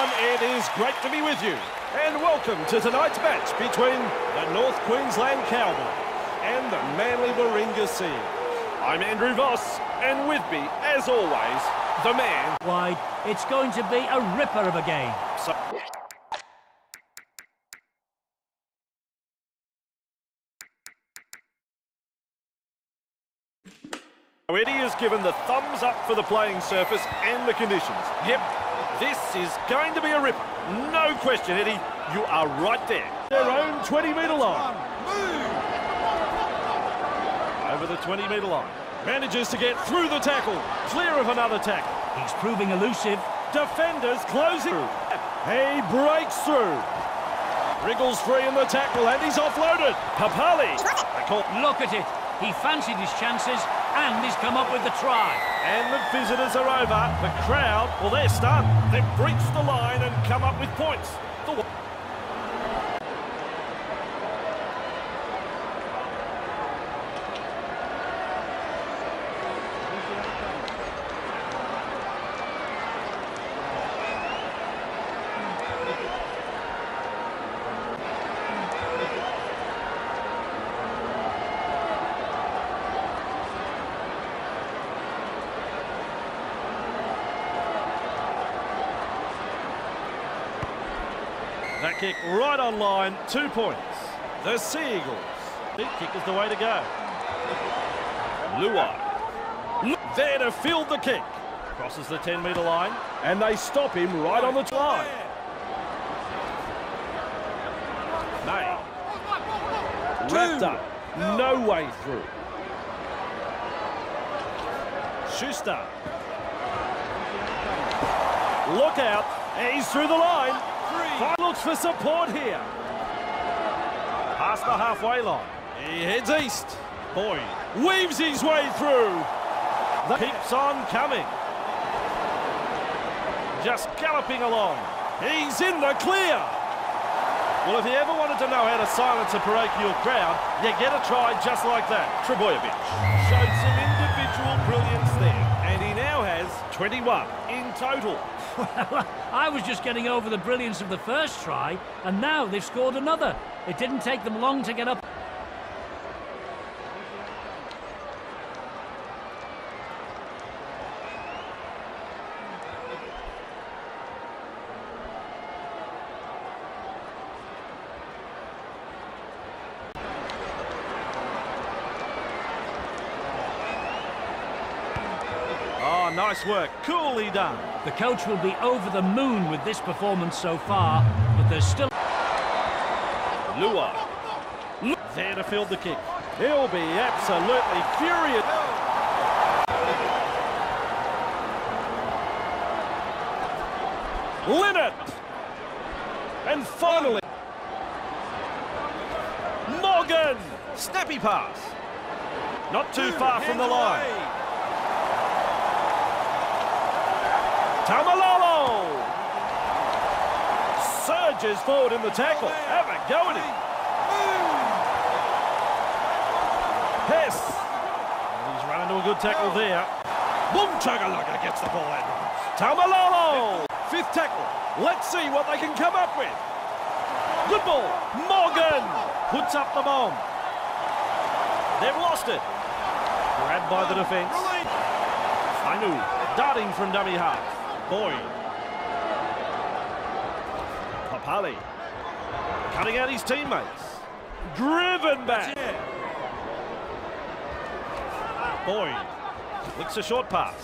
everyone, it is great to be with you. And welcome to tonight's match between the North Queensland Cowboys and the Manly Warringah Sea. I'm Andrew Voss, and with me, as always, the man. Wide, it's going to be a ripper of a game. So Eddie has given the thumbs up for the playing surface and the conditions. Yep, this is going to be a ripper. No question, Eddie. You are right there. Their own 20-metre line. Over the 20-metre line. Manages to get through the tackle. Clear of another tackle. He's proving elusive. Defenders closing. He breaks through. Wriggles free in the tackle and he's offloaded. Papali. Look at it. He fancied his chances and he's come up with the try. And the visitors are over. The crowd, well, they're stunned. They've breached the line and come up with points. The kick right on line, two points. The Sea Eagles. Kick is the way to go. Luai. Lu- There to field the kick. Crosses the 10 metre line, and they stop him right on the line. May. Wrapped up. No way through. Schuster. Look out. He's through the line. Five looks for support here. Past the halfway line. He heads east. Boyd weaves his way through. That keeps on coming. Just galloping along. He's in the clear. Well, if you ever wanted to know how to silence a parochial crowd, you get a try just like that. Trbojevic showed some individual brilliance there, 21 in total. I was just getting over the brilliance of the first try, and now they've scored another. It didn't take them long to get up. Oh, nice work. Coolly done. The coach will be over the moon with this performance so far, but there's still... Lua. Lu- There to field the kick. He'll be absolutely furious. Linnett. And finally, Morgan. Snappy pass. Not too far from the line. Taumalolo. Surges forward in the tackle. Have a go at him. Hess. He's run into a good tackle there. Boom Chuggalugga gets the ball in. Taumalolo. Fifth tackle. Let's see what they can come up with. Good ball. Morgan puts up the bomb. They've lost it. Grabbed by the defence. Fainu darting from dummy half. Boyd. Papali. Cutting out his teammates. Driven back. Boyd. Looks a short pass.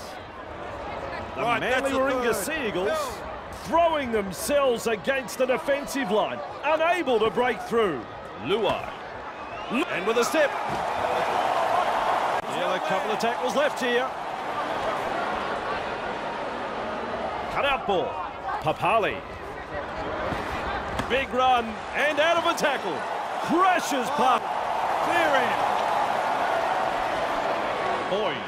The Right, Manly Warringah third. Sea Eagles throwing themselves against the defensive line, unable to break through. Luai. And with a step. Yeah, a couple of tackles left here. Cut ball. Papali. Big run and out of a tackle. Crashes past. Clear in. Boyd.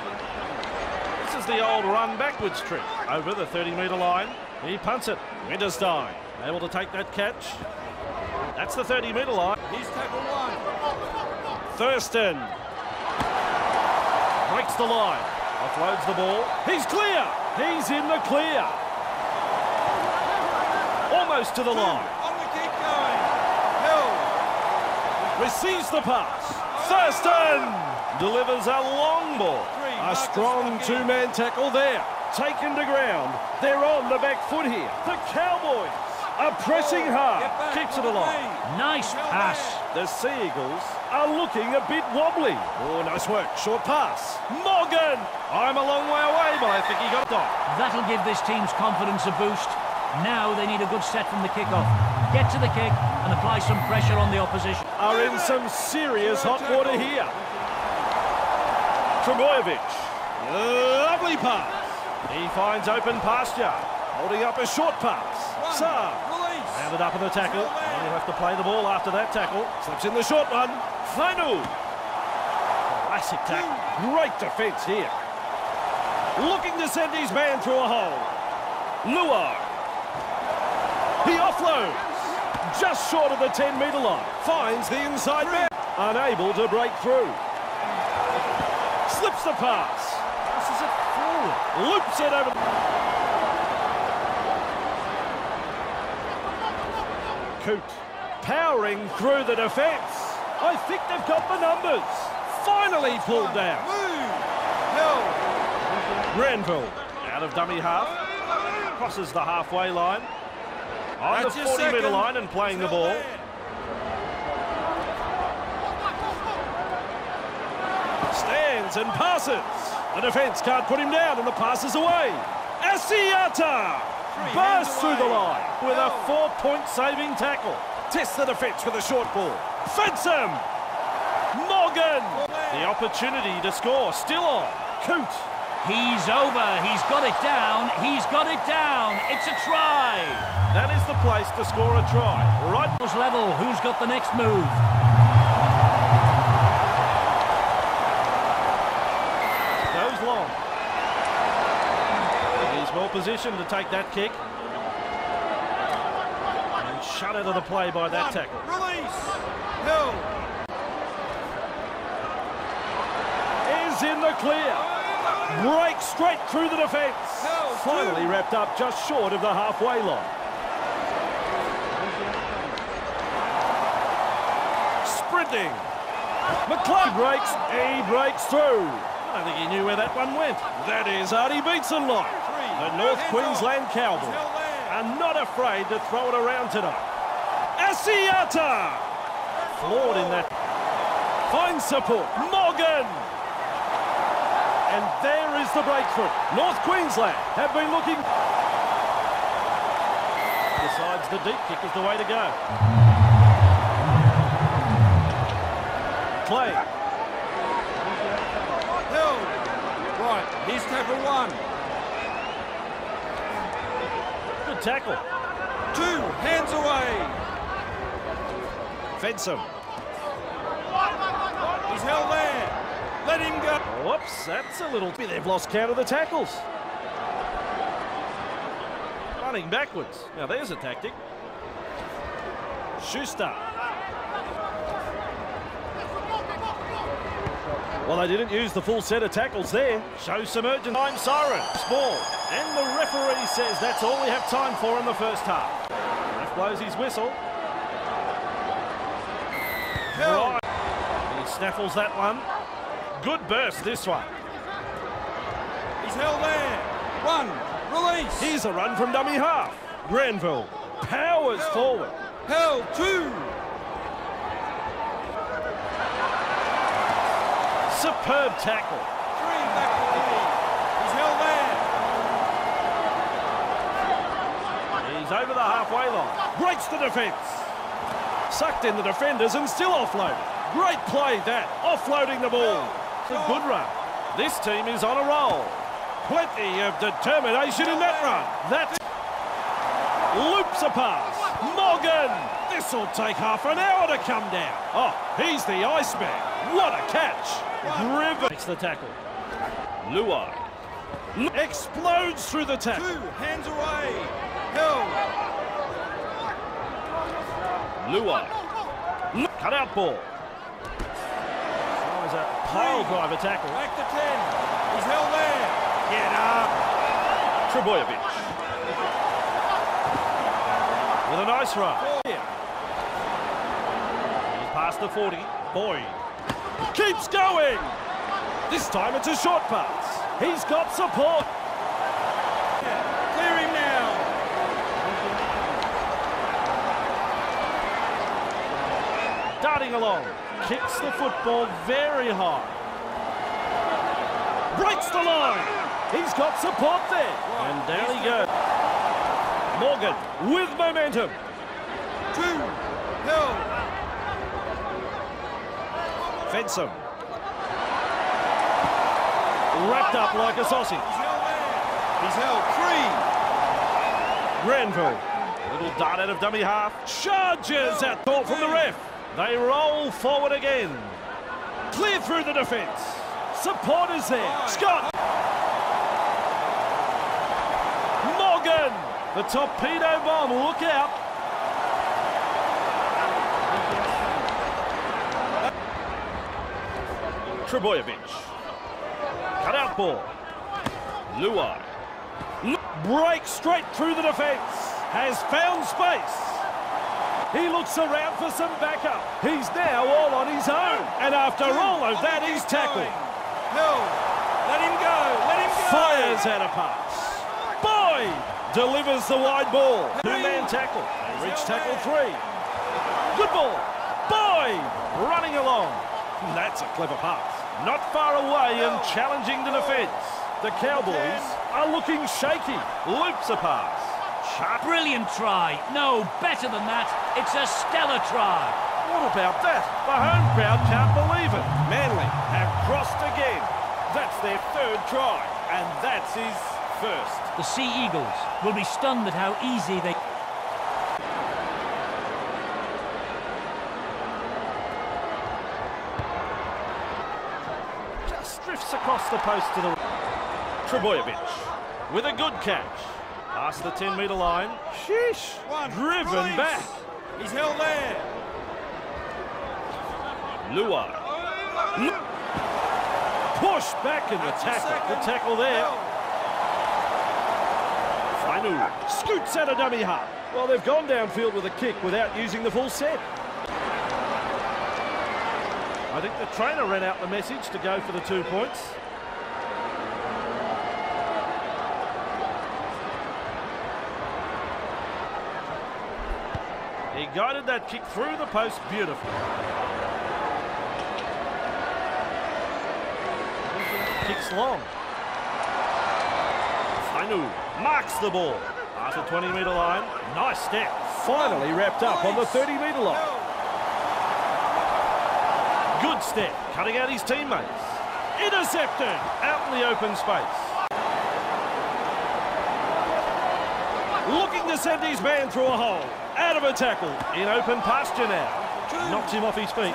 This is the old run backwards trick. Over the 30 metre line. He punts it. Winterstein able to take that catch. That's the 30 metre line. He's tackle one. Thurston breaks the line, offloads the ball. He's clear. He's in the clear. Almost to the line. On the keep going. Hill. Receives the pass. Thurston delivers a long ball. A strong two-man tackle there. Taken to ground. They're on the back foot here. The Cowboys are pressing hard. Get Keeps it alive. Nice pass. The Sea Eagles are looking a bit wobbly. Oh, nice work. Short pass. Morgan. I'm a long way away, but I think he got it off. That'll give this team's confidence a boost. Now they need a good set from the kickoff. Get to the kick and apply some pressure on the opposition. Are in some serious hot water here. Trbojevic. Lovely pass. He finds open pasture. Holding up a short pass. One. Saab. Release. Landed up in the tackle. And you have to play the ball after that tackle. Slips in the short one. Final. Classic tackle. Great defence here. Looking to send his man through a hole. Luai. He offloads. Just short of the 10 metre line. Finds the inside man. Unable to break through. Slips the pass. Passes it forward. Loops it over. Coote powering through the defence. I think they've got the numbers. Finally pulled down. Granville out of dummy half. Crosses the halfway line. On That's the your 40 metre line and playing the ball. there. Stands and passes. The defence can't put him down and the pass is away. Asiata bursts through the line with a four-point saving tackle. Tests the defence with a short ball. Fence him. Morgan. The opportunity to score still on. Coote. He's over. He's got it down. He's got it down. It's a try. That is the place to score a try. Right Those level. Who's got the next move? Goes long. He's well positioned to take that kick. And shut out of the play by that One. tackle. Release. Hill. Is in the clear. Breaks straight through the defence. Finally wrapped up just short of the halfway line. Sprinting. McClung breaks. He breaks through. I don't think he knew where that one went. That is Artie Beetson like. Three. The North Queensland. Cowboys are not afraid to throw it around tonight. Asiata! Flawed in that. Finds support. Morgan! And there is the breakthrough. North Queensland have been looking... Decides the deep kick is the way to go. Clay. Hill. Right. Here's tackle one. Good tackle. Two. Hands away. Fensom. He's held there. Let him go. Whoops, that's a little... They've lost count of the tackles. Running backwards. Now there's a tactic. Schuster. Well, they didn't use the full set of tackles there. Show some urgency. Time siren. Small. And the referee says that's all we have time for in the first half. Ref blows his whistle. Right. He snaffles that one. Good burst, this one. He's held there. One. Release. Here's a run from dummy half. Granville powers forward. held. Two. Superb tackle. Three. Back to Lee. He's held there. He's over the halfway line. Breaks the defence. Sucked in the defenders and still offloaded. Great play that. Offloading the ball. A good run. This team is on a roll. Plenty of determination in that run. That loops a pass. Morgan. This will take half an hour to come down. Oh, he's the Iceman. What a catch. River makes the tackle. Luai. Explodes through the tackle. Two. Hands away. Held. Luai. Cut out ball. Tries a pile driver tackle. Back to ten. He's held there. Get up. Trbojevic. with a nice run. He's past the 40. Boyd keeps going. This time it's a short pass. He's got support. Clear him now. Darting along. Kicks the football very high. Breaks the line. He's got support there. And down he goes. Morgan with momentum. Two. Hill. Fensom. Wrapped up like a sausage. He's held there. He's held. Three. Granville. A little dart out of dummy half. Charges at ball from the ref. They roll forward again. Clear through the defence. Support is there. Scott. Morgan. The torpedo bomb. Look out. Trbojevic. Cut out ball. Luai. Break straight through the defence. Has found space. He looks around for some backup. He's now all on his own. And after all of that, he's tackled. Hill. Let him go. Let him go. Fires out a pass. Boyd delivers the wide ball. Two-man tackle. They reach tackle three. Good ball. Boyd running along. That's a clever pass. Not far away and challenging the defence. The Cowboys are looking shaky. Loops a pass. Brilliant try. No, better than that. It's a stellar try. What about that? The home crowd can't believe it. Manly have crossed again. That's their third try, and that's his first. The Sea Eagles will be stunned at how easy they... Just drifts across the post to the... Trbojevic with a good catch. Past the 10-metre line. Sheesh. One. Driven Release. back. He's held there. Luai. Lu- Push back in the tackle. The tackle there. Fainu scoots out a dummy half. Well, they've gone downfield with a kick without using the full set. I think the trainer ran out the message to go for the two points. Guided that kick through the post beautifully. Kicks long. Fainu marks the ball. Past the 20 metre line. Nice step. Finally wrapped up on the 30 metre line. Good step. Cutting out his teammates. Intercepted. Out in the open space. Looking to send his man through a hole. Out of a tackle. In open pasture now. Knocks him off his feet.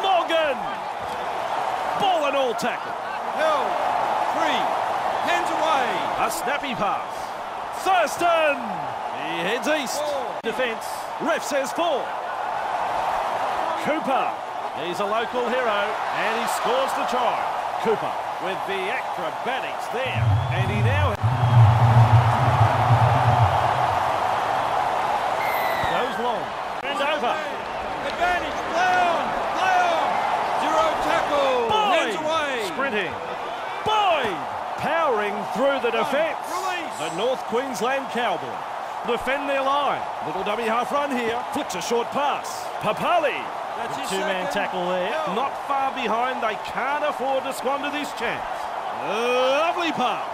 Morgan. Ball and all tackle. Hill. Three. Hands away. A snappy pass. Thurston. He heads east. Four. Defence. Ref says four. Cooper. He's a local hero and he scores the try. Cooper with the acrobatics there. And he now Advantage. Play on. Play on. Zero tackle. Hands Boyd away. sprinting. Boyd powering through the defence. The North Queensland Cowboy defend their line. Little dummy half run here. Flicks a short pass. Papali. Two-man tackle there. Not far behind. They can't afford to squander this chance. Lovely pass.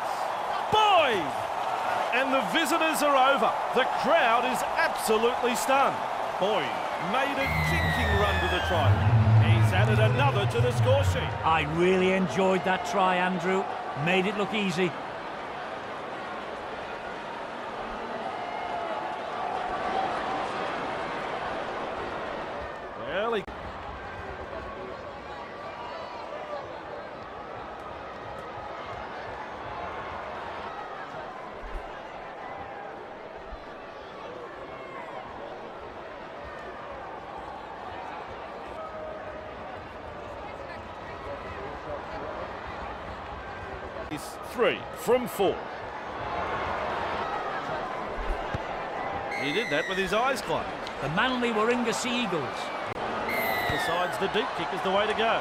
Boyd. And the visitors are over. The crowd is absolutely stunned. Boyd made a jinking run to the try. He's added another to the score sheet. I really enjoyed that try, Andrew. Made it look easy. Well, he... He's three from four. He did that with his eyes closed. The Manly Warringah Sea Eagles. Decides the deep kick is the way to go.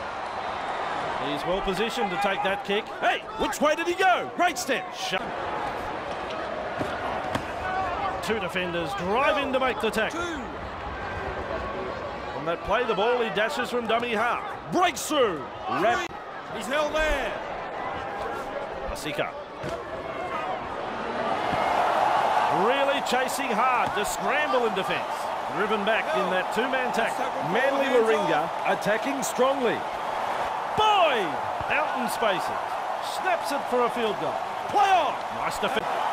He's well positioned to take that kick. Hey, which way did he go? Great step. Shut. Two defenders drive in to make the tackle. Two. From that play, the ball, he dashes from dummy half. Breaks through. He's held there. Really chasing hard to scramble in defence. Driven back in that two-man tackle. Manly Warringah attacking strongly. Boyd! Out in spaces. Snaps it for a field goal. Play on! Nice defence.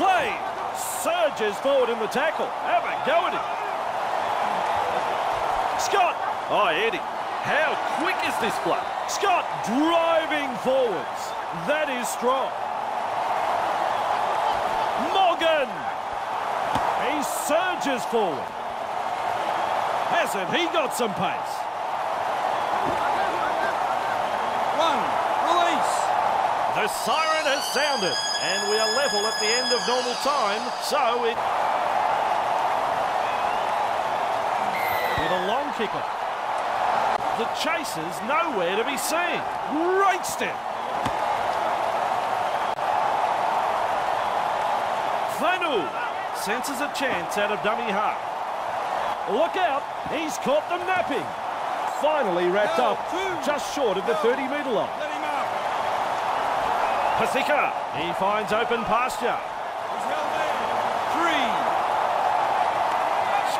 McLean surges forward in the tackle. Have a go at him. Scott. Oh, Eddie. How quick is this bloke? Scott driving forwards. That is strong. Morgan. He surges forward. Hasn't he got some pace? One. Release. The siren has sounded, and we are level at the end of normal time, so it... With a long kickoff. The chasers nowhere to be seen. Great step. Fainu senses a chance out of dummy half. Look out, he's caught them napping. Finally wrapped up, just short of the 30-metre line. Let him up. Pasika, he finds open pasture. He's held there. Three.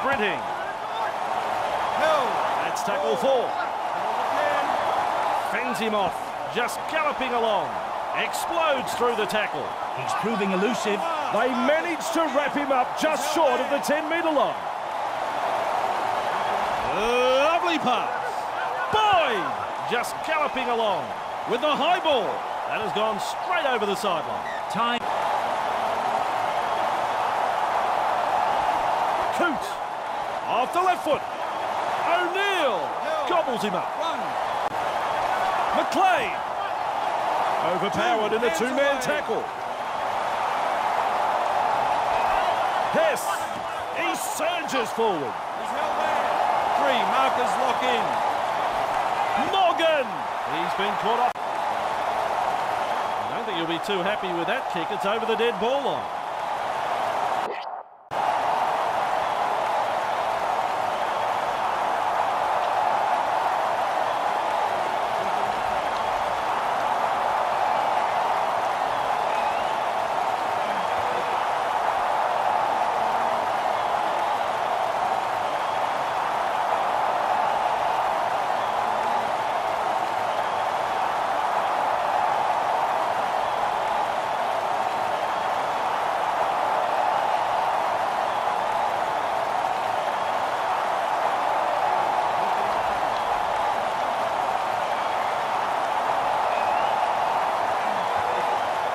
Sprinting, that's tackle four. Fends him off, just galloping along. Explodes through the tackle. He's proving elusive. They manage to wrap him up just short of the 10-metre line. Lovely pass. Boyd just galloping along with the high ball. That has gone straight over the sideline. Time. Coote off the left foot. O'Neill gobbles him up. One. McLean overpowered in a two-man tackle. Hess, he surges forward. He's held there. Three. Markers lock in. Morgan, he's been caught off. I don't think you'll be too happy with that kick. It's over the dead ball line.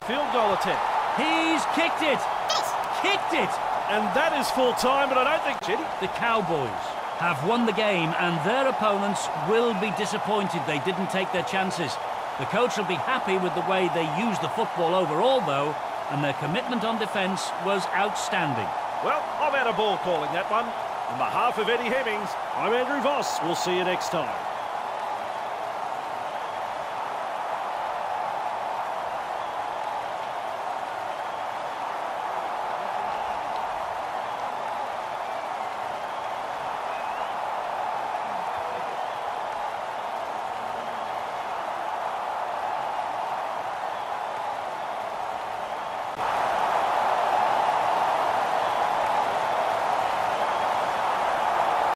Field goal attempt. He's kicked it. Kicked it. And that is full time, but I don't think... Jetty? The Cowboys have won the game and their opponents will be disappointed they didn't take their chances. The coach will be happy with the way they used the football overall though and their commitment on defence was outstanding. Well, I've had a ball calling that one. On behalf of Eddie Hemmings, I'm Andrew Voss. We'll see you next time.